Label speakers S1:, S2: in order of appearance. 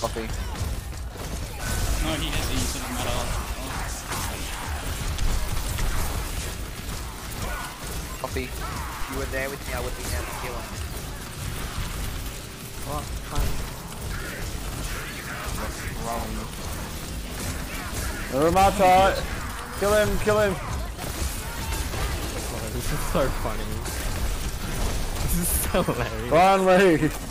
S1: Coffee.
S2: No, he has these in the metal.
S1: Coffee. If you were there with me, I would be able to kill him.
S3: What? Fine.
S1: Wrong.
S4: Uramata! Kill him, kill him!
S3: Oh, this is so funny. This is so hilarious.
S4: Run, Lee!